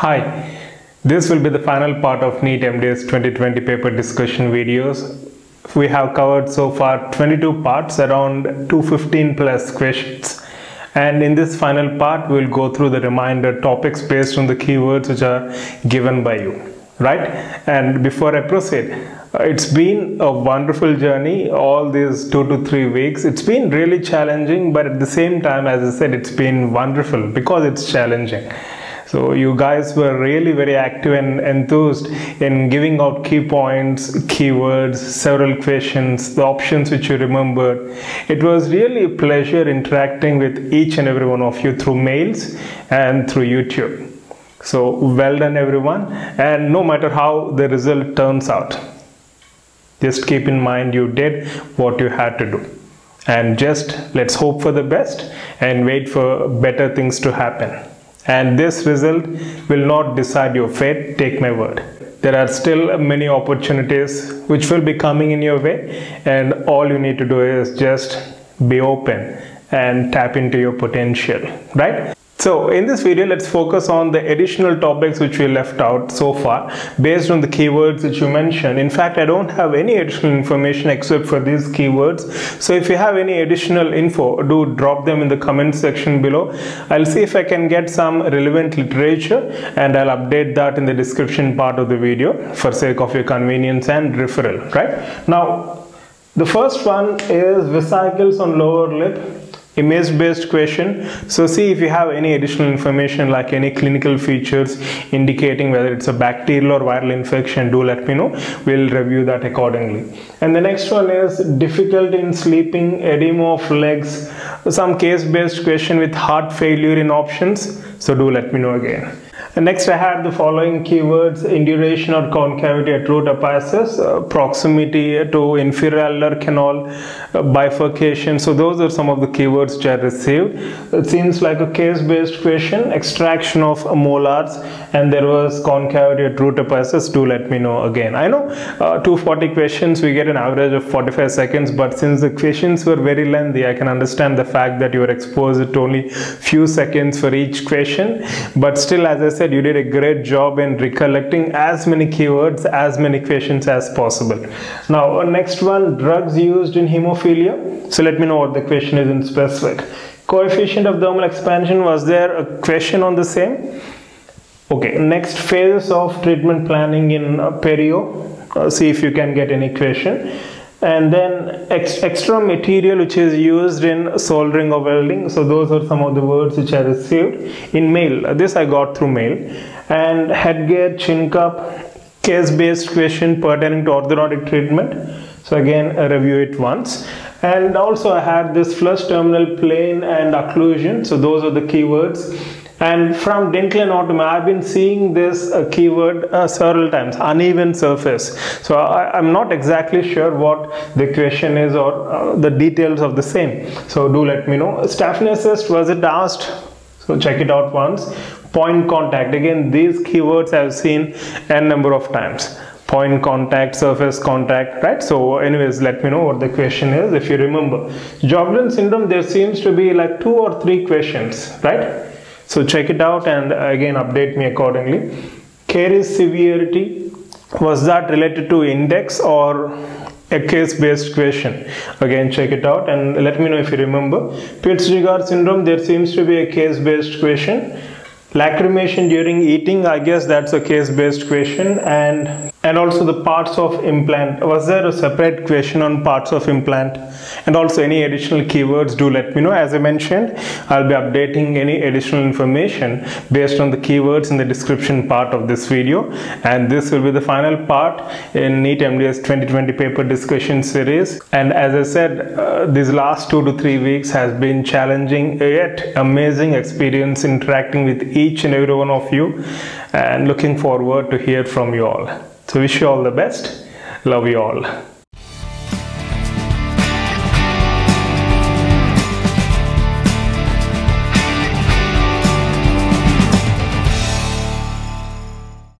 Hi, this will be the final part of NEET MDS 2020 paper discussion videos. We have covered so far 22 parts, around 215 plus questions. And in this final part, we'll go through the reminder topics based on the keywords which are given by you, right? And before I proceed, uh, it's been a wonderful journey all these two to three weeks. It's been really challenging, but at the same time, as I said, it's been wonderful because it's challenging. So you guys were really very active and enthused in giving out key points, keywords, several questions, the options which you remembered. It was really a pleasure interacting with each and every one of you through mails and through YouTube. So well done everyone and no matter how the result turns out, just keep in mind you did what you had to do and just let's hope for the best and wait for better things to happen and this result will not decide your fate. Take my word. There are still many opportunities which will be coming in your way. And all you need to do is just be open and tap into your potential. Right so in this video, let's focus on the additional topics which we left out so far based on the keywords which you mentioned. In fact, I don't have any additional information except for these keywords. So if you have any additional info, do drop them in the comment section below. I'll see if I can get some relevant literature and I'll update that in the description part of the video for sake of your convenience and referral, right? Now, the first one is vesicles on lower lip image based question. So see if you have any additional information like any clinical features indicating whether it's a bacterial or viral infection do let me know. We'll review that accordingly. And the next one is difficulty in sleeping edema of legs. Some case based question with heart failure in options. So do let me know again next I had the following keywords induration or concavity at root apices, uh, proximity to inferior canal, uh, bifurcation. So those are some of the keywords which I received. It seems like a case based question, extraction of molars and there was concavity at root apices. Do let me know again. I know uh, 240 questions we get an average of 45 seconds but since the questions were very lengthy I can understand the fact that you were exposed to only few seconds for each question but still as I said said you did a great job in recollecting as many keywords as many questions as possible. Now uh, next one drugs used in hemophilia. So let me know what the question is in specific. Coefficient of thermal expansion was there a question on the same? Okay next phase of treatment planning in uh, perio. Uh, see if you can get any question and then ex extra material which is used in soldering or welding. So those are some of the words which i received in mail. This i got through mail. And headgear chin cup case based question pertaining to orthodontic treatment. So again I review it once. And also i had this flush terminal plane and occlusion. So those are the keywords and from dental anatomy i've been seeing this uh, keyword uh, several times uneven surface. So I, am not exactly sure what the question is or uh, the details of the same. So do let me know. Staphylococcus was it asked? So check it out once. Point contact. Again these keywords i've seen n number of times. Point contact surface contact right? So anyways let me know what the question is if you remember. Sjogren syndrome there seems to be like two or three questions right so check it out and again update me accordingly. Caries severity. Was that related to index or a case based question? Again check it out and let me know if you remember. Peutz-Jeghers syndrome there seems to be a case based question. Lacrimation during eating i guess that's a case based question and and also the parts of implant. Was there a separate question on parts of implant? And also any additional keywords? Do let me know. As i mentioned i'll be updating any additional information based on the keywords in the description part of this video. And this will be the final part in NEET MDS 2020 paper discussion series. And as i said uh, these last two to three weeks has been challenging yet amazing experience interacting with each and every one of you. And looking forward to hear from you all so wish you all the best. Love you all